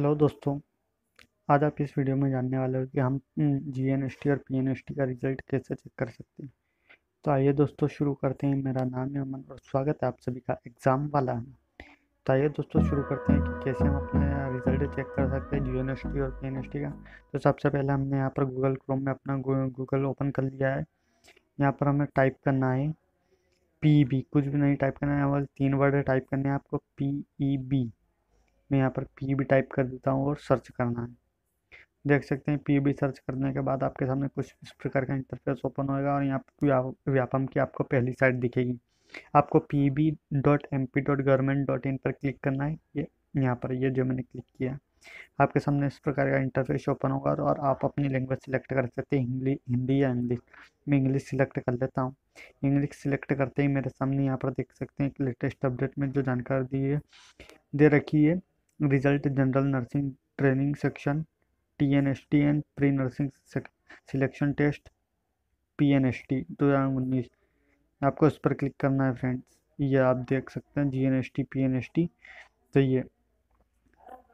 Hello दोस्तों, आज आप इस वीडियो में जानने वाले हो कि हम जी एन एस टी और पी एन एस टी का रिज़ल्ट कैसे चेक कर सकते हैं। तो आइए दोस्तों शुरू करते हैं। मेरा नाम है अमन और स्वागत है आप सभी का एग्ज़ाम वाला है तो आइए दोस्तों शुरू करते हैं कि कैसे हम अपने रिज़ल्ट चेक कर सकते हैं जी एन एस टी और पी एन एस टी का। तो सबसे पहले हमने यहाँ पर गूगल क्रोम में अपना गूगल ओपन कर लिया है। यहाँ पर हमें टाइप करना है पी बी कुछ भी नहीं टाइप करना है तीन वर्ड टाइप करने हैं आपको पी ई बी मैं यहाँ पर पी भी टाइप कर देता हूँ और सर्च करना है। देख सकते हैं पी भी सर्च करने के बाद आपके सामने कुछ इस प्रकार का इंटरफेस ओपन होएगा और यहाँ व्यापम की आपको पहली साइट दिखेगी। आपको P B dot M P dot government dot in पर क्लिक करना है। ये, यहाँ पर ये जो मैंने क्लिक किया आपके सामने इस प्रकार का इंटरफेस ओपन होगा और आप अपनी लैंग्वेज सिलेक्ट कर सकते हैं। हिंदी या इंग्लिश मैं इंग्लिश सिलेक्ट कर लेता हूँ। इंग्लिश सिलेक्ट करते ही मेरे सामने यहाँ पर देख सकते हैं लेटेस्ट अपडेट में जो जानकारी दी है, दे रखी है। Result general nursing training section T N S T and pre nursing selection test P N S T दो हज़ार उन्नीस। आपको इस पर क्लिक करना है फ्रेंड्स ये आप देख सकते हैं G N S T P N S T तो ये,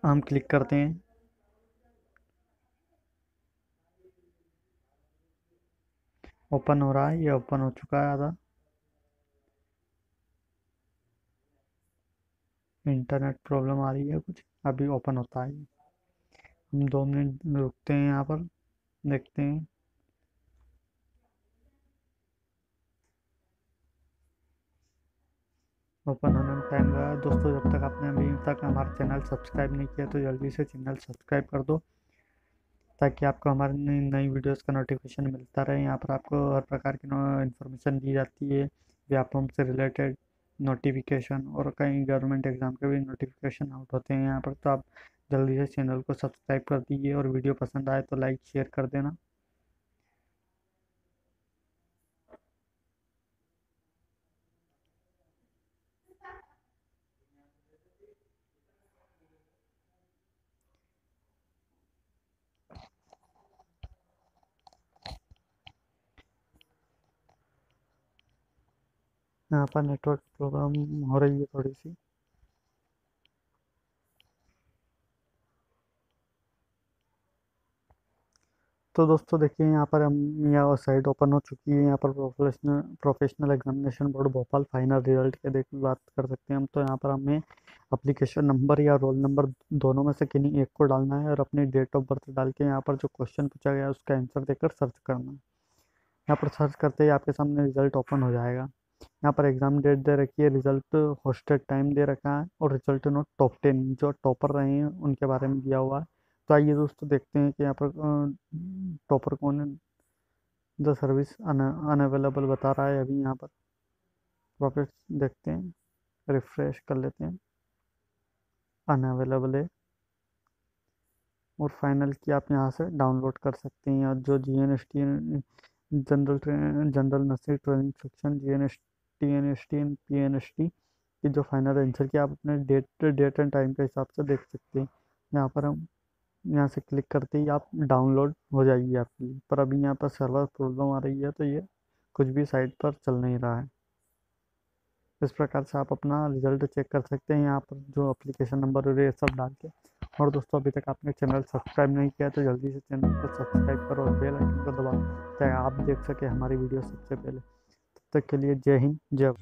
हम क्लिक करते हैं। ओपन हो रहा है, ये ओपन हो चुका है आधा। इंटरनेट प्रॉब्लम आ रही है, कुछ अभी ओपन होता है। हम दो मिनट रुकते हैं यहाँ पर, देखते हैं। ओपन होने में टाइम लगा दोस्तों, जब तक आपने अभी तक हमारा चैनल सब्सक्राइब नहीं किया तो जल्दी से चैनल सब्सक्राइब कर दो, ताकि आपको हमारी नई नई वीडियोस का नोटिफिकेशन मिलता रहे। यहाँ पर आपको हर प्रकार की इन्फॉर्मेशन दी जाती है, व्यापम से रिलेटेड नोटिफिकेशन और कई गवर्नमेंट एग्ज़ाम के भी नोटिफिकेशन आउट होते हैं यहाँ पर। तो आप जल्दी से चैनल को सब्सक्राइब कर दीजिए और वीडियो पसंद आए तो लाइक शेयर कर देना। यहाँ पर नेटवर्क प्रॉब्लम हो रही है थोड़ी सी तो दोस्तों, देखिए, यहाँ पर हम, यहाँ साइट ओपन हो चुकी है। यहाँ पर professional professional examination board Bhopal final result के देख, बात कर सकते हैं हम। तो यहाँ पर हमें अप्लीकेशन नंबर या रोल नंबर दोनों में से किन्हीं एक को डालना है और अपनी डेट ऑफ़ बर्थ डाल के यहाँ पर जो क्वेश्चन पूछा गया है, उसका आंसर देकर सर्च करना है। यहाँ पर सर्च करते ही आपके सामने रिज़ल्ट ओपन हो जाएगा। यहाँ पर एग्ज़ाम डेट दे रखी है रिज़ल्ट हॉस्टेड टाइम दे रखा है और रिज़ल्ट नोट टॉप टेन जो टॉपर रहे हैं, उनके बारे में दिया हुआ है। तो आइए दोस्तों देखते हैं कि यहाँ पर टॉपर कौन है? द सर्विस अनअवेलेबल बता रहा है अभी यहाँ पर। वापस देखते हैं रिफ्रेश कर लेते हैं। अनअवेलेबल है। और फाइनल की आप यहाँ से डाउनलोड कर सकते हैं और जो G N S T general general nursing training section G N S T N S T and P N S T की जो फाइनल आंसर की आप अपने डेट डेट एंड टाइम के हिसाब से देख सकते हैं। यहाँ पर हम, यहाँ से क्लिक करते ही आप डाउनलोड हो जाएगी आपकी। पर अभी यहाँ पर सर्वर प्रॉब्लम आ रही है तो ये कुछ भी साइट पर चल नहीं रहा है। इस प्रकार से आप अपना रिज़ल्ट चेक कर सकते हैं। यहाँ पर जो अप्लीकेशन नंबर और ये सब डाल के और दोस्तों, अभी तक आपने चैनल सब्सक्राइब नहीं किया तो जल्दी से चैनल को सब्सक्राइब करो और बेल आइकन को दबाओ, ताकि आप देख सकें हमारी वीडियो सबसे पहले। तब तक के लिए जय हिंद, जय